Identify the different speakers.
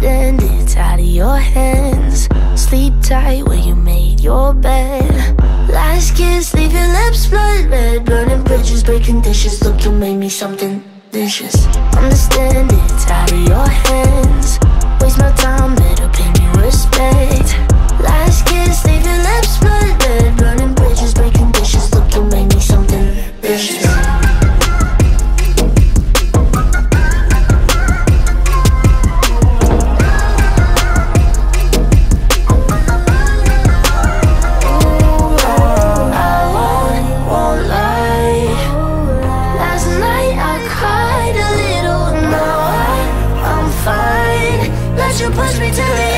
Speaker 1: Understand it's out of your hands. Sleep tight where you made your bed. Last kiss, leave your lips blood red Burning bridges, breaking dishes. Look, you made me something vicious. Understand it's you push me to the